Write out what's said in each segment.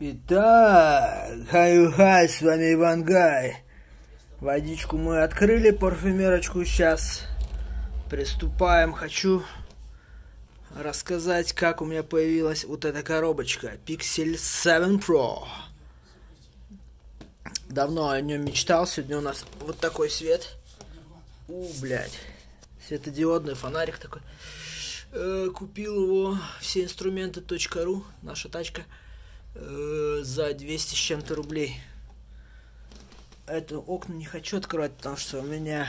Итак, хай-хай, с вами Иван Гай. Водичку мы открыли, парфюмерочку сейчас приступаем. Хочу рассказать, как у меня появилась вот эта коробочка Pixel 7 Pro. Давно о нем мечтал, сегодня у нас вот такой свет. У, блядь, светодиодный фонарик такой. Э, купил его все инструменты.ру, наша тачка. Э, за 200 с чем-то рублей. Это окна не хочу открывать, потому что у меня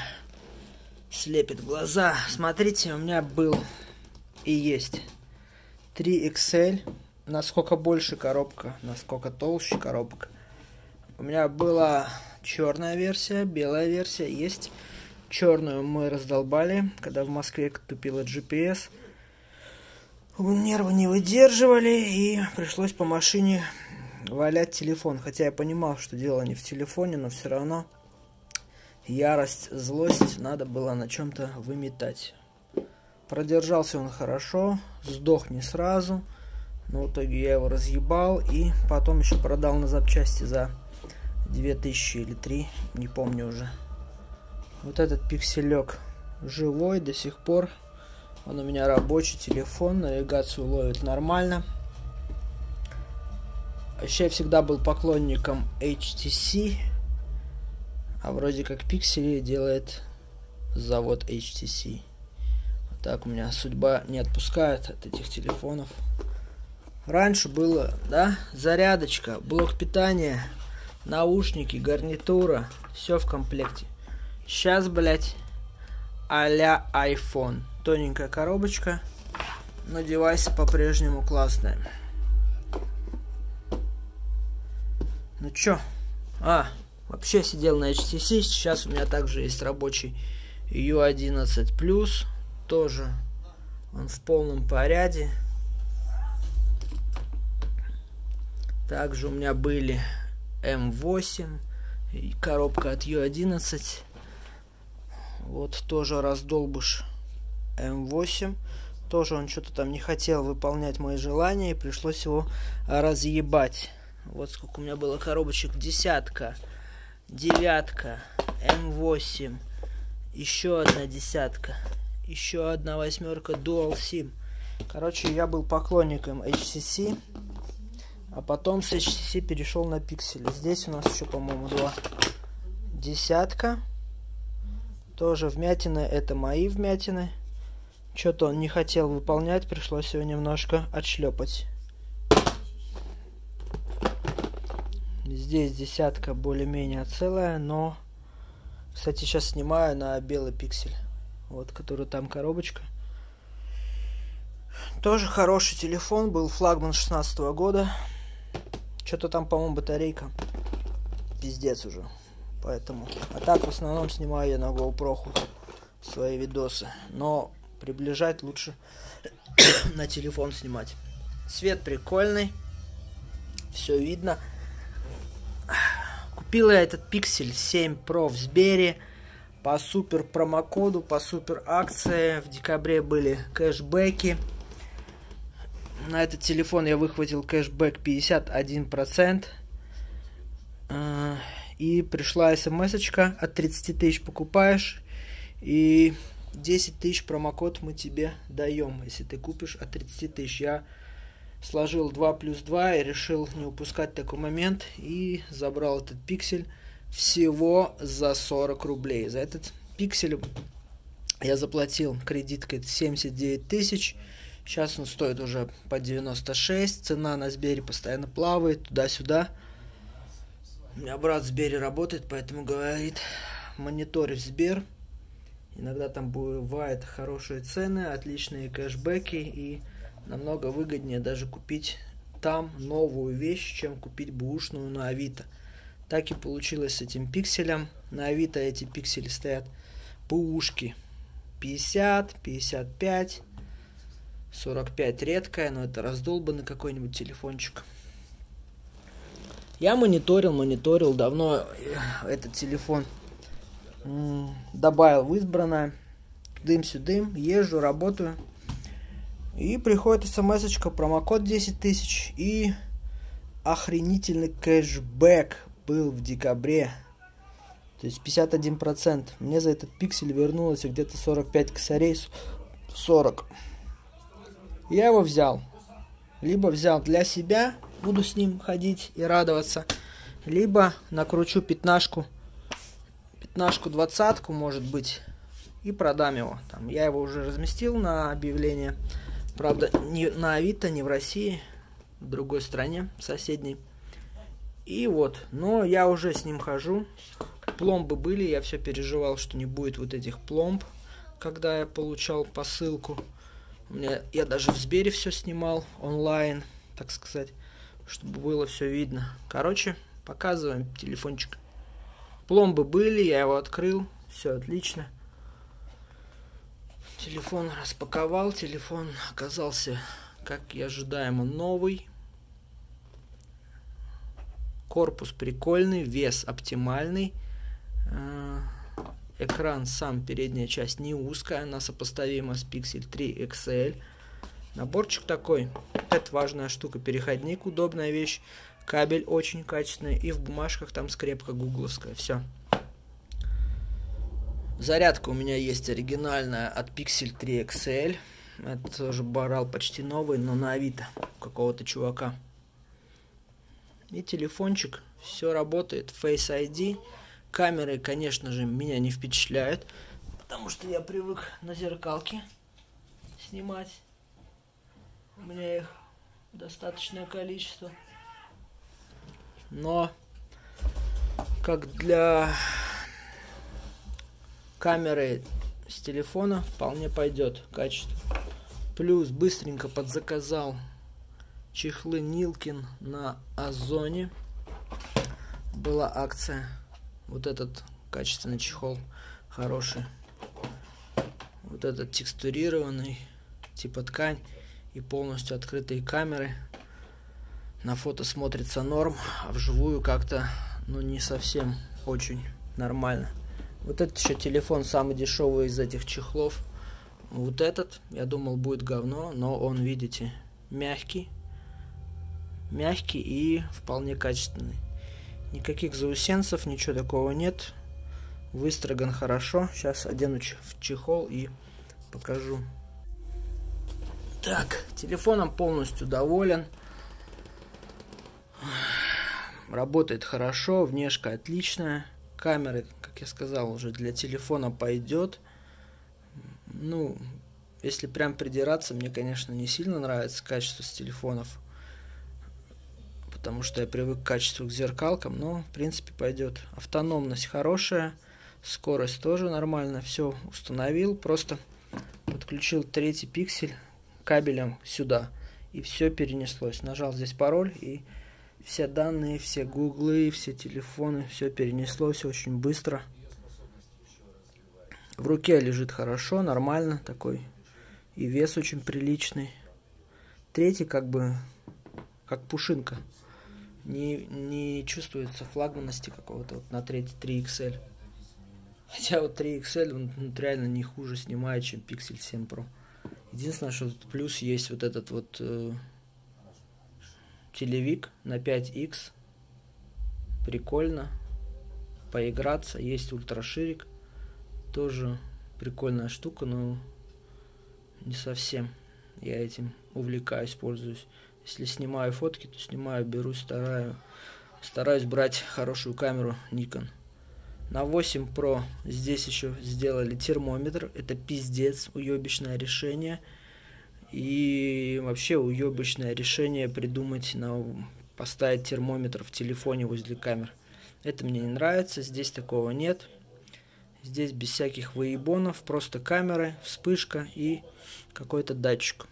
слепит глаза. Смотрите, у меня был и есть 3XL. Насколько больше коробка, насколько толще коробка. У меня была черная версия, белая версия. Есть черную мы раздолбали, когда в Москве тупила GPS нервы не выдерживали, и пришлось по машине валять телефон. Хотя я понимал, что дело не в телефоне, но все равно ярость, злость надо было на чем-то выметать. Продержался он хорошо, сдох не сразу, но в итоге я его разъебал и потом еще продал на запчасти за 2000 или 3, не помню уже. Вот этот пикселек живой до сих пор он у меня рабочий телефон, навигацию ловит нормально. Вообще я всегда был поклонником HTC, а вроде как пиксели делает завод HTC. Вот так у меня судьба не отпускает от этих телефонов. Раньше было, да, зарядочка, блок питания, наушники, гарнитура, все в комплекте. Сейчас, блядь, а-ля iPhone. Тоненькая коробочка, но девайс по-прежнему классный. Ну чё? А, вообще сидел на HTC, сейчас у меня также есть рабочий U11 Plus, тоже он в полном порядке. Также у меня были M8, коробка от U11. Вот тоже раздолбыш М8. Тоже он что-то там не хотел выполнять мои желания, и пришлось его разъебать. Вот сколько у меня было коробочек. Десятка, девятка, М8, еще одна десятка, еще одна восьмерка Dual SIM. Короче, я был поклонником HTC, а потом с HTC перешел на пиксели. Здесь у нас еще, по-моему, два. Десятка, тоже вмятины, это мои вмятины. Что-то он не хотел выполнять, пришлось его немножко отшлепать. Здесь десятка более-менее целая, но... Кстати, сейчас снимаю на белый пиксель. Вот, который там коробочка. Тоже хороший телефон, был флагман 16 -го года. Что-то там, по-моему, батарейка. Пиздец уже. Поэтому. А так в основном снимаю я на GoPro свои видосы. Но приближать лучше на телефон снимать. Свет прикольный. Все видно. Купил я этот Pixel 7 Pro в Сбере по супер промокоду, по супер акции. В декабре были кэшбэки. На этот телефон я выхватил кэшбэк 51% и пришла смс от 30 тысяч покупаешь, и 10 тысяч промокод мы тебе даем, если ты купишь от 30 тысяч. Я сложил 2 плюс 2 и решил не упускать такой момент, и забрал этот пиксель всего за 40 рублей. За этот пиксель я заплатил кредиткой 79 тысяч. Сейчас он стоит уже по 96. Цена на Сбере постоянно плавает туда-сюда. У меня брат в Сбере работает, поэтому говорит, мониторь Сбер. Иногда там бывают хорошие цены, отличные кэшбэки и намного выгоднее даже купить там новую вещь, чем купить бушную на Авито. Так и получилось с этим пикселем. На Авито эти пиксели стоят бушки. 50, 55, 45 редкая, но это раздолбанный какой-нибудь телефончик. Я мониторил, мониторил давно э, этот телефон. Добавил в избранное. Дым-сюдым, езжу, работаю. И приходит смс промокод 10 тысяч. И охренительный кэшбэк был в декабре. То есть 51%. Мне за этот пиксель вернулось где-то 45 косарей. 40. Я его взял. Либо взял для себя, буду с ним ходить и радоваться. Либо накручу пятнашку, пятнашку двадцатку, может быть, и продам его. Там, я его уже разместил на объявление. Правда, не на Авито, не в России, в другой стране, соседней. И вот, но я уже с ним хожу. Пломбы были, я все переживал, что не будет вот этих пломб, когда я получал посылку. У меня, я даже в Сбере все снимал онлайн, так сказать, чтобы было все видно. Короче, показываем телефончик. Пломбы были, я его открыл, все отлично. Телефон распаковал, телефон оказался, как и ожидаемо, новый. Корпус прикольный, вес оптимальный. Э, экран сам, передняя часть не узкая, она сопоставима с Pixel 3 XL. Наборчик такой, это важная штука, переходник, удобная вещь, кабель очень качественный и в бумажках там скрепка гугловская, все. Зарядка у меня есть оригинальная от Pixel 3 XL. Это тоже барал почти новый, но на Авито какого-то чувака. И телефончик, все работает, Face ID. Камеры, конечно же, меня не впечатляют, потому что я привык на зеркалке снимать. У меня их достаточное количество. Но как для камеры с телефона вполне пойдет качество. Плюс быстренько подзаказал чехлы Нилкин на Озоне. Была акция. Вот этот качественный чехол хороший. Вот этот текстурированный, типа ткань и полностью открытые камеры. На фото смотрится норм, а вживую как-то, ну, не совсем очень нормально. Вот этот еще телефон самый дешевый из этих чехлов. Вот этот, я думал, будет говно, но он, видите, мягкий. Мягкий и вполне качественный. Никаких заусенцев, ничего такого нет. Выстроган хорошо. Сейчас одену в чехол и покажу. Так, телефоном полностью доволен. Работает хорошо, внешка отличная. Камеры, как я сказал, уже для телефона пойдет. Ну, если прям придираться, мне, конечно, не сильно нравится качество с телефонов. Потому что я привык к качеству к зеркалкам, но, в принципе, пойдет. Автономность хорошая, скорость тоже нормально. Все установил, просто подключил третий пиксель кабелем сюда. И все перенеслось. Нажал здесь пароль и все данные, все гуглы, все телефоны, все перенеслось очень быстро. В руке лежит хорошо, нормально такой. И вес очень приличный. Третий как бы как пушинка. Не, не чувствуется флагманности какого-то вот на третий 3XL. Хотя вот 3XL он, он реально не хуже снимает, чем Pixel 7 Pro. Единственное, что тут плюс есть вот этот вот э, телевик на 5X. Прикольно. Поиграться. Есть ультраширик. Тоже прикольная штука, но не совсем. Я этим увлекаюсь, пользуюсь. Если снимаю фотки, то снимаю, беру, стараю. Стараюсь брать хорошую камеру Nikon. На 8 Pro здесь еще сделали термометр. Это пиздец, уебищное решение. И вообще уебочное решение придумать, на, поставить термометр в телефоне возле камер. Это мне не нравится, здесь такого нет. Здесь без всяких выебонов, просто камеры, вспышка и какой-то датчик.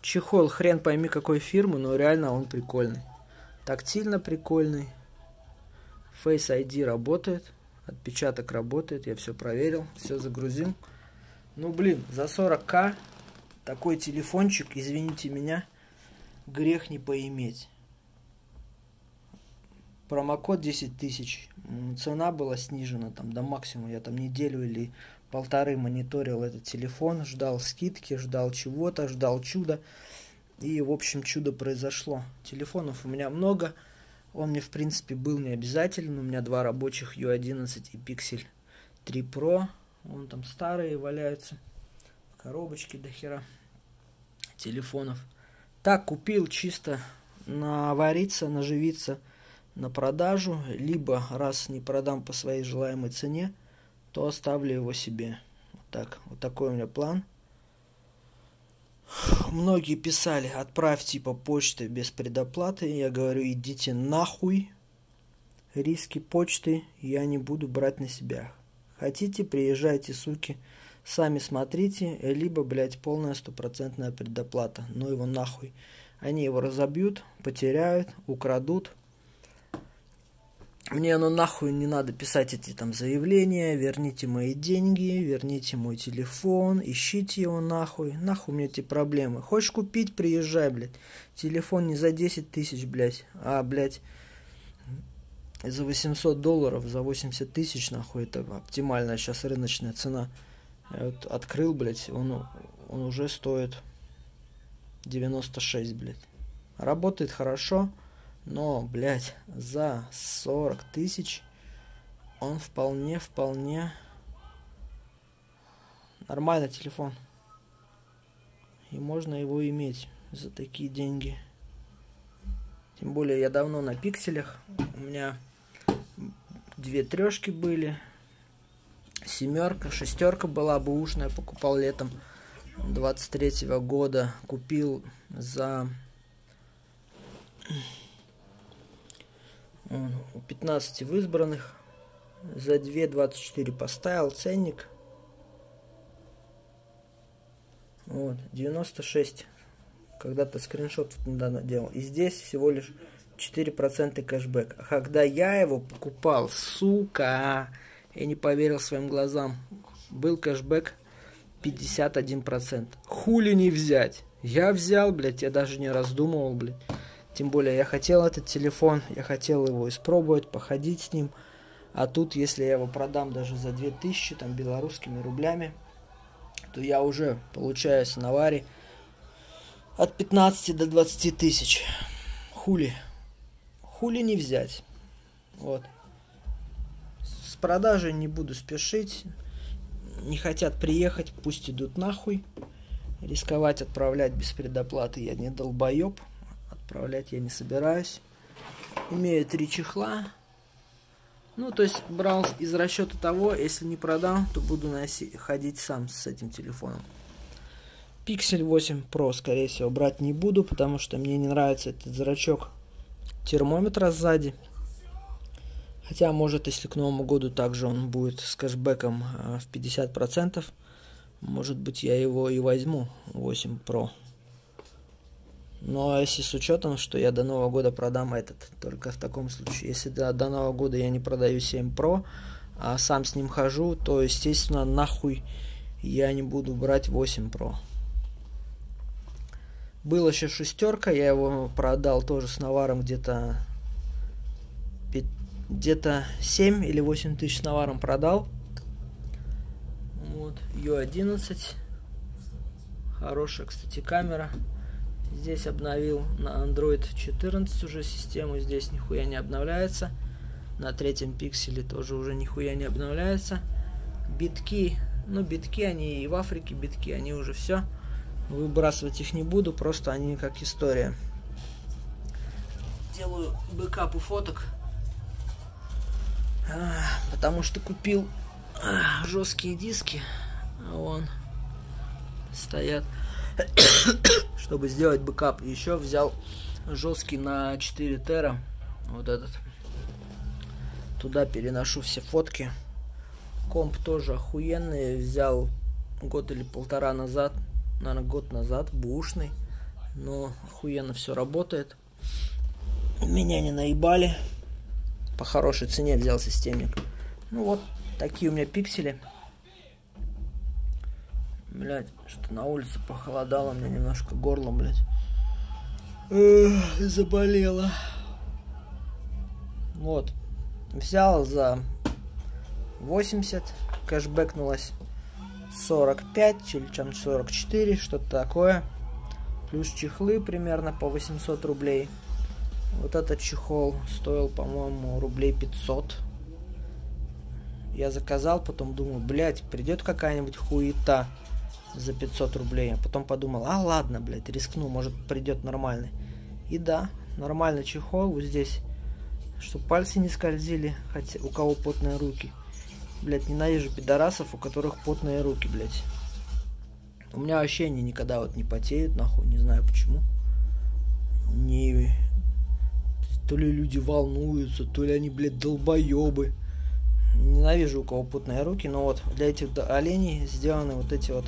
Чехол хрен пойми какой фирмы, но реально он прикольный. Тактильно прикольный. Face ID работает, отпечаток работает, я все проверил, все загрузил. Ну блин, за 40к такой телефончик, извините меня, грех не поиметь. Промокод 10 тысяч. Цена была снижена там до максимума. Я там неделю или полторы мониторил этот телефон, ждал скидки, ждал чего-то, ждал чуда. И, в общем, чудо произошло. Телефонов у меня много. Он мне, в принципе, был не обязателен. У меня два рабочих U11 и Pixel 3 Pro. Он там старые валяются. В коробочке до хера телефонов. Так купил чисто навариться, наживиться на продажу. Либо раз не продам по своей желаемой цене, то оставлю его себе. Вот так. Вот такой у меня план. Многие писали, отправьте типа почты без предоплаты. Я говорю, идите нахуй. Риски почты я не буду брать на себя. Хотите, приезжайте, суки, сами смотрите, либо, блядь, полная стопроцентная предоплата. Ну его нахуй. Они его разобьют, потеряют, украдут, мне оно нахуй не надо писать эти там заявления, верните мои деньги, верните мой телефон, ищите его нахуй, нахуй мне эти проблемы. Хочешь купить, приезжай, блядь. Телефон не за 10 тысяч, блядь, а, блядь, за 800 долларов, за 80 тысяч, нахуй, это оптимальная сейчас рыночная цена. Вот открыл, блядь, он, он уже стоит 96, блядь. Работает хорошо. Но, блядь, за 40 тысяч он вполне, вполне нормальный телефон. И можно его иметь за такие деньги. Тем более я давно на пикселях. У меня две трешки были. Семерка, шестерка была бы ушная, покупал летом 23 -го года. Купил за у 15 в избранных. За 2.24 поставил ценник. Вот, 96. Когда-то скриншот недавно делал. И здесь всего лишь 4% кэшбэк. А когда я его покупал, сука, я не поверил своим глазам. Был кэшбэк 51%. Хули не взять? Я взял, блядь, я даже не раздумывал, блядь. Тем более я хотел этот телефон, я хотел его испробовать, походить с ним. А тут, если я его продам даже за 2000 там, белорусскими рублями, то я уже получаю с навари от 15 до 20 тысяч. Хули. Хули не взять. Вот. Продажей не буду спешить. Не хотят приехать, пусть идут нахуй. Рисковать отправлять без предоплаты я не долбоеб. Отправлять я не собираюсь. Имею три чехла. Ну, то есть брал из расчета того, если не продам, то буду носи, ходить сам с этим телефоном. Pixel 8 Pro, скорее всего, брать не буду, потому что мне не нравится этот зрачок термометра сзади. Хотя, может, если к Новому году также он будет с кэшбэком э, в 50%, может быть, я его и возьму, 8 Pro. Но если с учетом, что я до Нового года продам этот, только в таком случае. Если до, до Нового года я не продаю 7 Pro, а сам с ним хожу, то, естественно, нахуй я не буду брать 8 Pro. Был еще шестерка, я его продал тоже с наваром где-то где-то 7 или 8 тысяч наваром продал. Вот, U11. Хорошая, кстати, камера. Здесь обновил на Android 14 уже систему, здесь нихуя не обновляется. На третьем пикселе тоже уже нихуя не обновляется. Битки, ну битки они и в Африке битки, они уже все. Выбрасывать их не буду, просто они как история. Делаю бэкапы фоток. Потому что купил жесткие диски. А вон стоят чтобы сделать бэкап. Еще взял жесткий на 4 тера. Вот этот. Туда переношу все фотки. Комп тоже охуенный. Взял год или полтора назад. Наверное, год назад. Бушный. Но охуенно все работает. Меня не наебали. По хорошей цене взял системник. Ну вот, такие у меня пиксели. Блять, что на улице похолодало, мне немножко горло, блядь. заболело. Вот. Взял за 80, кэшбэкнулось 45, или чем 44, что-то такое. Плюс чехлы примерно по 800 рублей. Вот этот чехол стоил, по-моему, рублей 500. Я заказал, потом думаю, блядь, придет какая-нибудь хуета за 500 рублей. А потом подумал, а ладно, блядь, рискну, может придет нормальный. И да, нормальный чехол вот здесь, чтобы пальцы не скользили, хотя у кого потные руки. Блядь, ненавижу пидорасов, у которых потные руки, блядь. У меня вообще они никогда вот не потеют, нахуй, не знаю почему. Не... То ли люди волнуются, то ли они, блядь, долбоебы. Ненавижу, у кого путные руки, но вот для этих оленей сделаны вот эти вот,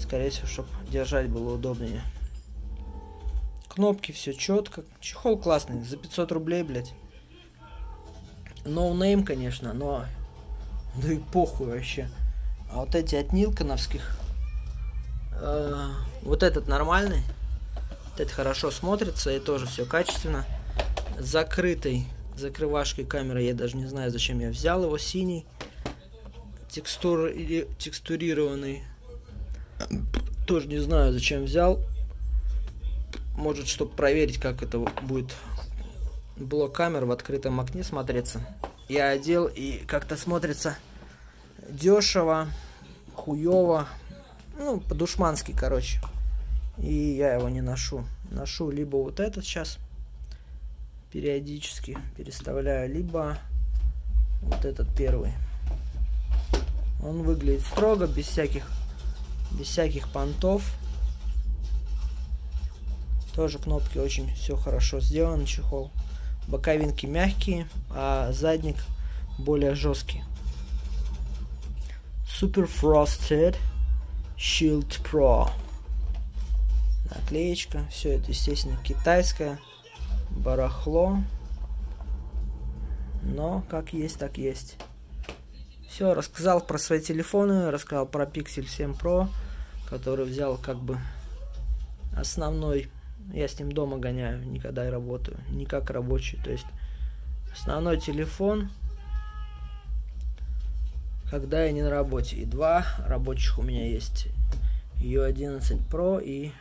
скорее всего, чтобы держать было удобнее. Кнопки, все четко. Чехол классный, за 500 рублей, блядь. No name, но конечно, но... Да и похуй вообще. А вот эти от силиконовских Э, вот этот нормальный. Этот хорошо смотрится и тоже все качественно. Закрытой закрывашкой камеры я даже не знаю, зачем я взял его. Синий. Текстур... Текстурированный. Тоже не знаю, зачем взял. Может, чтобы проверить, как это будет блок камер в открытом окне смотреться. Я одел и как-то смотрится дешево, хуево, ну, по-душмански, короче. И я его не ношу. Ношу либо вот этот сейчас, периодически переставляю, либо вот этот первый. Он выглядит строго, без всяких, без всяких понтов. Тоже кнопки очень все хорошо сделано, чехол. Боковинки мягкие, а задник более жесткий. Super Frosted. Shield Pro. Наклеечка. Все это, естественно, китайское барахло. Но как есть, так есть. Все, рассказал про свои телефоны, рассказал про Pixel 7 Pro, который взял как бы основной. Я с ним дома гоняю, никогда и работаю, не как рабочий. То есть основной телефон, когда я не на работе. И два рабочих у меня есть. U11 Pro и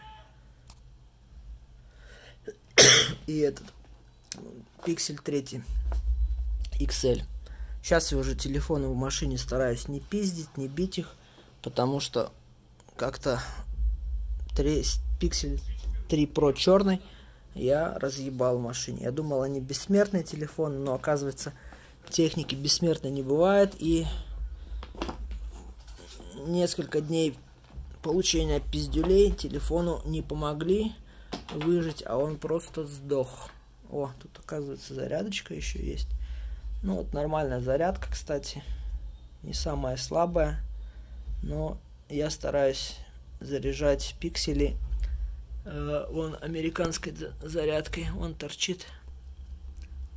и этот Pixel 3 XL. Сейчас я уже телефоны в машине стараюсь не пиздить, не бить их, потому что как-то 3, Pixel 3 Pro черный я разъебал в машине. Я думал, они бессмертные телефоны, но оказывается, техники бессмертной не бывает, и несколько дней получения пиздюлей телефону не помогли выжить, а он просто сдох. О, тут оказывается зарядочка еще есть. Ну вот нормальная зарядка, кстати. Не самая слабая. Но я стараюсь заряжать пиксели э, вон американской зарядкой. Он торчит.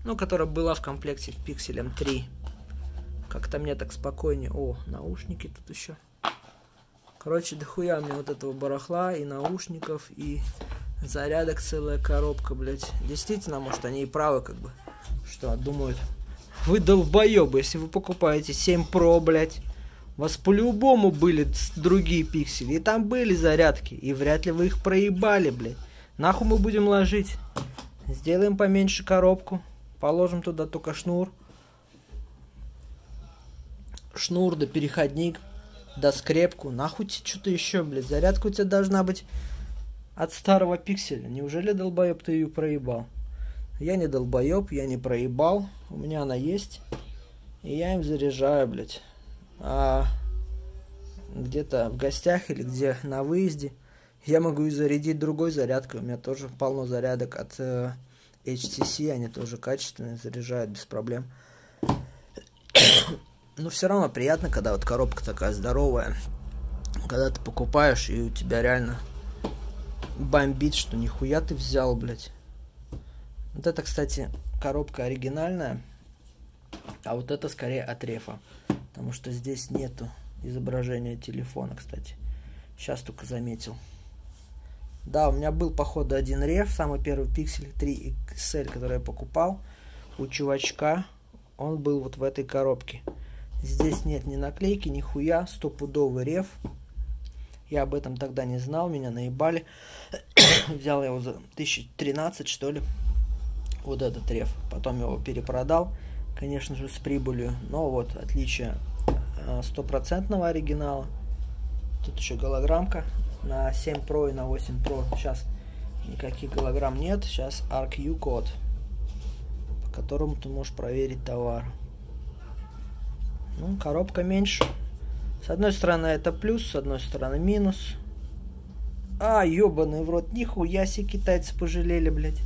Ну, которая была в комплекте пикселем 3. Как-то мне так спокойнее. О, наушники тут еще. Короче, дохуя мне вот этого барахла и наушников, и зарядок целая коробка, блядь. Действительно, может, они и правы, как бы. Что, думают, вы долбоебы, если вы покупаете 7 Pro, блядь. У вас по-любому были другие пиксели. И там были зарядки. И вряд ли вы их проебали, блядь. Нахуй мы будем ложить? Сделаем поменьше коробку. Положим туда только шнур шнур да переходник, да скрепку. Нахуй тебе что-то еще, блядь. Зарядка у тебя должна быть от старого пикселя. Неужели, долбоеб, ты ее проебал? Я не долбоеб, я не проебал. У меня она есть. И я им заряжаю, блядь. А где-то в гостях или где на выезде я могу и зарядить другой зарядкой. У меня тоже полно зарядок от э, HTC. Они тоже качественные, заряжают без проблем. Но все равно приятно, когда вот коробка такая здоровая. Когда ты покупаешь, и у тебя реально бомбит, что нихуя ты взял, блядь. Вот это, кстати, коробка оригинальная. А вот это скорее от рефа. Потому что здесь нету изображения телефона, кстати. Сейчас только заметил. Да, у меня был, походу, один реф, самый первый пиксель 3 XL, который я покупал. У чувачка он был вот в этой коробке. Здесь нет ни наклейки, ни хуя, стопудовый рев. Я об этом тогда не знал, меня наебали. Взял его за 1013, что ли. Вот этот реф. Потом его перепродал, конечно же, с прибылью. Но вот отличие э, стопроцентного оригинала. Тут еще голограммка на 7 Pro и на 8 Pro. Сейчас никаких голограмм нет. Сейчас ArcU код, по которому ты можешь проверить товар. Ну, коробка меньше. С одной стороны это плюс, с одной стороны минус. А, ёбаный в рот, нихуя себе китайцы пожалели, блядь.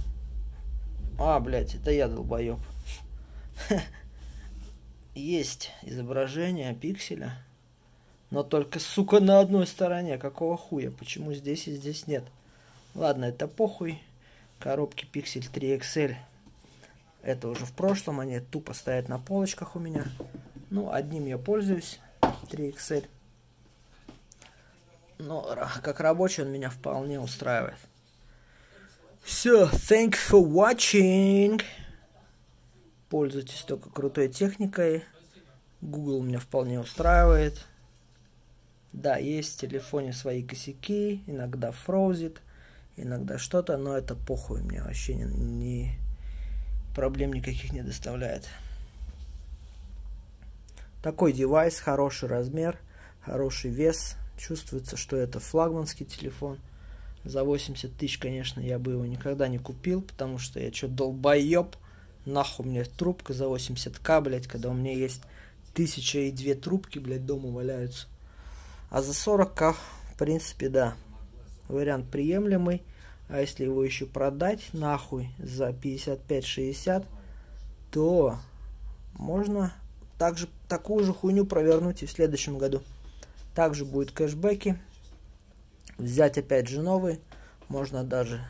А, блядь, это я долбоеб. Есть изображение пикселя. Но только, сука, на одной стороне. Какого хуя? Почему здесь и здесь нет? Ладно, это похуй. Коробки Pixel 3 XL. Это уже в прошлом. Они тупо стоят на полочках у меня. Ну, одним я пользуюсь. 3XL. Но как рабочий он меня вполне устраивает. Все, thanks for watching. Пользуйтесь только крутой техникой. Google меня вполне устраивает. Да, есть в телефоне свои косяки, иногда фрозит, иногда что-то, но это похуй, мне вообще не, не проблем никаких не доставляет. Такой девайс, хороший размер, хороший вес. Чувствуется, что это флагманский телефон. За 80 тысяч, конечно, я бы его никогда не купил, потому что я что, долбоеб. Нахуй мне трубка за 80к, блядь, когда у меня есть тысяча и две трубки, блядь, дома валяются. А за 40к, в принципе, да, вариант приемлемый. А если его еще продать нахуй за 55-60, то можно также такую же хуйню провернуть и в следующем году. Также будет кэшбэки. Взять опять же новый. Можно даже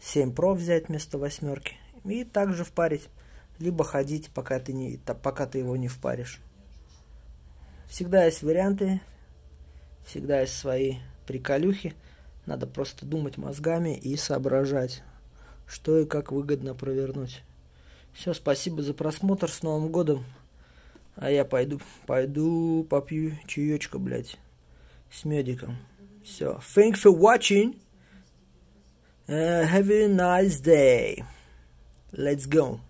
7 Pro взять вместо восьмерки. И также впарить. Либо ходить, пока ты, не, пока ты его не впаришь. Всегда есть варианты. Всегда есть свои приколюхи. Надо просто думать мозгами и соображать, что и как выгодно провернуть. Все, спасибо за просмотр. С Новым годом. А я пойду, пойду попью чаечка, блядь, с медиком. Все. Thanks for watching. Uh, have a nice day. Let's go.